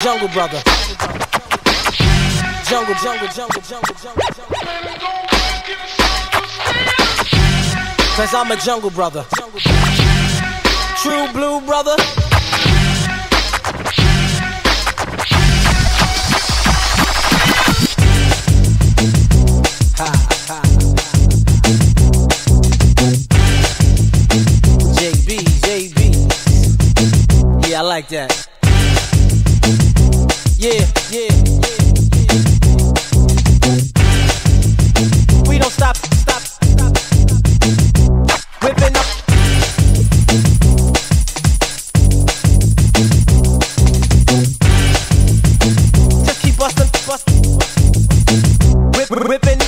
Jungle brother. Jungle, jungle, jungle, jungle, jungle. Cause I'm a jungle brother. True blue brother. JB, JB. Yeah, I like that. Yeah, yeah. We don't stop, stop, stop. Whipping up. Just keep bustin', bustin'. Whip, whipping.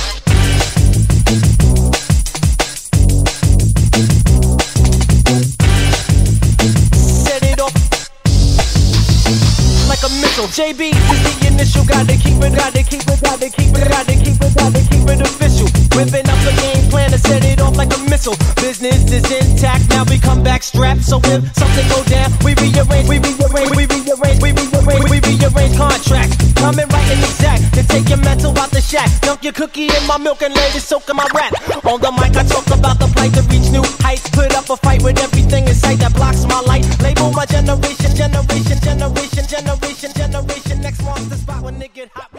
Like a missile. JB is the initial. Gotta keep it, gotta keep it, gotta keep it, gotta keep it, gotta keep it official. Whipping up the game plan to set it off like a missile. Business is intact, now we come back strapped. So if something go down, we rearrange, we rearrange, we rearrange, we rearrange, we rearrange contracts. Coming right and exact to take your mental out the shack. Dunk your cookie in my milk and let it soak in my rap. On the mic, I talk about the plight to reach new heights. Put up a fight with everything in sight that blocks my light. Label my generation, generation, generation next wants the spot when they get hot.